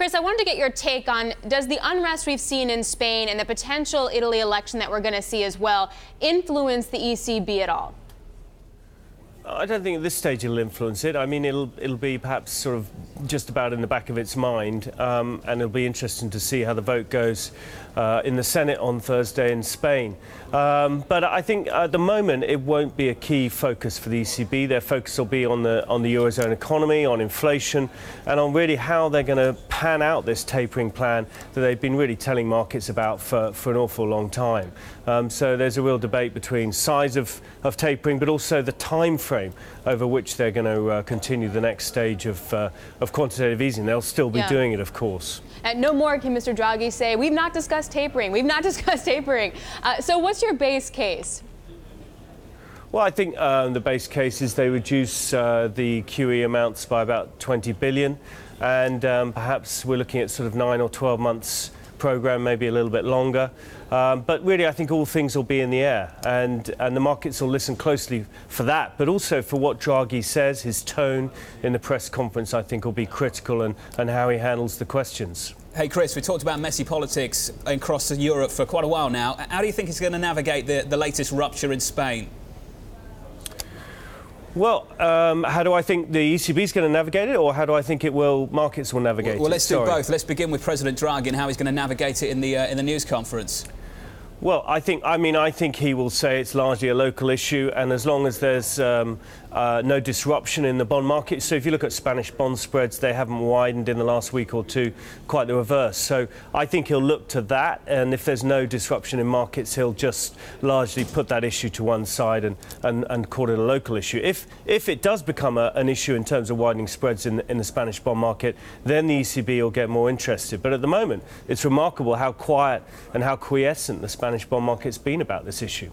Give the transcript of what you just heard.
Chris, I wanted to get your take on does the unrest we've seen in Spain and the potential Italy election that we're going to see as well influence the ECB at all? I don't think at this stage it'll influence it. I mean, it'll it'll be perhaps sort of just about in the back of its mind, um, and it'll be interesting to see how the vote goes uh, in the Senate on Thursday in Spain. Um, but I think at the moment it won't be a key focus for the ECB. Their focus will be on the on the eurozone economy, on inflation, and on really how they're going to pan out this tapering plan that they've been really telling markets about for, for an awful long time. Um, so there's a real debate between size of, of tapering, but also the time frame over which they're going to uh, continue the next stage of, uh, of quantitative easing. They'll still be yeah. doing it, of course. And no more can Mr. Draghi say, we've not discussed tapering. We've not discussed tapering. Uh, so what's your base case? Well, I think um, the base case is they reduce uh, the QE amounts by about 20 billion, and um, perhaps we're looking at sort of nine or 12 months program, maybe a little bit longer. Um, but really, I think all things will be in the air, and, and the markets will listen closely for that, but also for what Draghi says, his tone in the press conference, I think, will be critical, and, and how he handles the questions. Hey, Chris, we talked about messy politics across Europe for quite a while now. How do you think he's going to navigate the, the latest rupture in Spain? Well, um, how do I think the ECB is going to navigate it, or how do I think it will markets will navigate well, it? Well, let's do both. Let's begin with President Draghi and how he's going to navigate it in the uh, in the news conference. Well, I think I mean I think he will say it's largely a local issue, and as long as there's um, uh, no disruption in the bond market. So if you look at Spanish bond spreads, they haven't widened in the last week or two, quite the reverse. So I think he'll look to that, and if there's no disruption in markets, he'll just largely put that issue to one side and, and, and call it a local issue. If if it does become a, an issue in terms of widening spreads in, in the Spanish bond market, then the ECB will get more interested. But at the moment, it's remarkable how quiet and how quiescent the Spanish bond market's been about this issue.